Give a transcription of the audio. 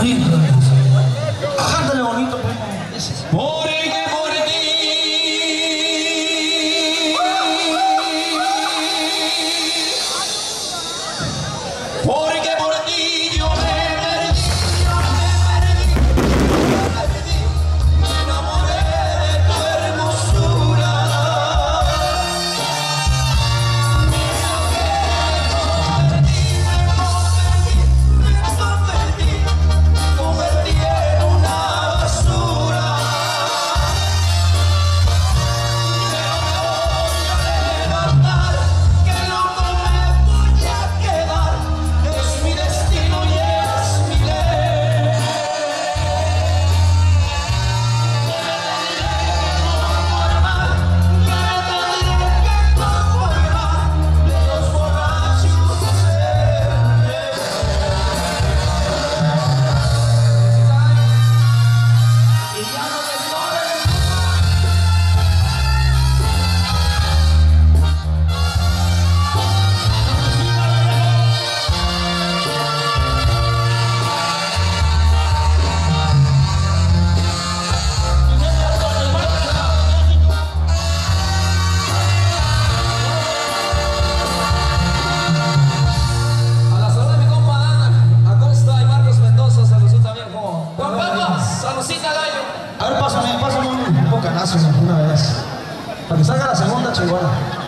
Ayun. Akala ni Tobin. This is... Gallo. A ver, pásame, pásame un bocanazo una vez. Para que salga la segunda chingona.